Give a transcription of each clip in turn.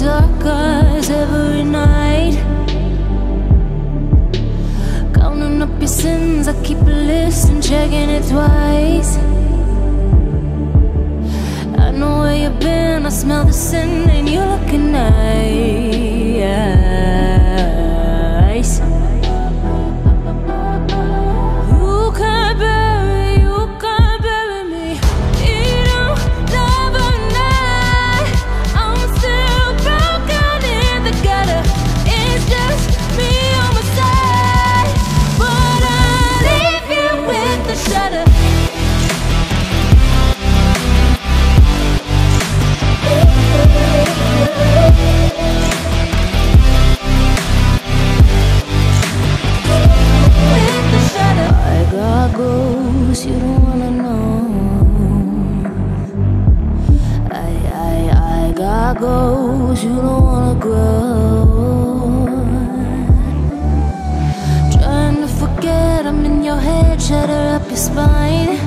dark eyes every night. Counting up your sins, I keep a list and checking it twice. I know where you've been, I smell the sin, and you're looking nice. Ghosts you don't wanna grow. Trying to forget, I'm in your head, shatter up your spine.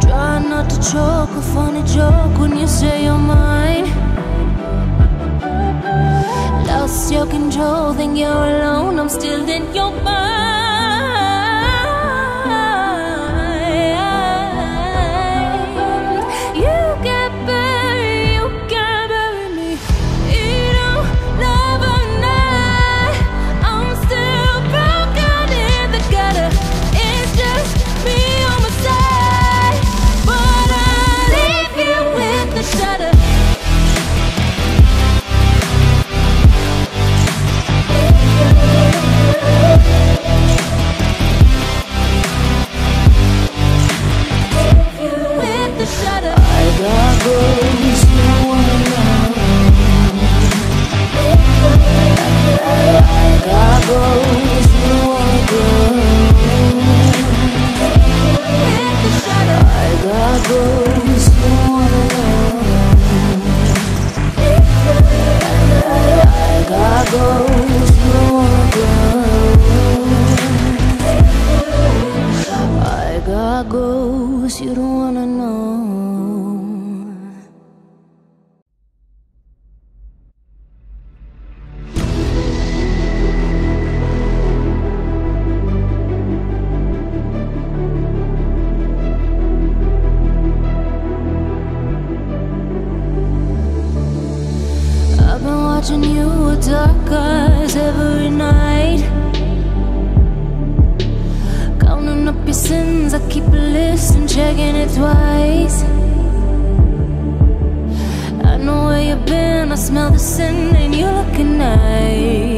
Try not to choke, a funny joke when you say you're mine. Lost your control, think you're alone, I'm still in your mind. Watching you with dark eyes every night. Counting up your sins, I keep a list and checking it twice. I know where you've been, I smell the sin, and you're looking nice.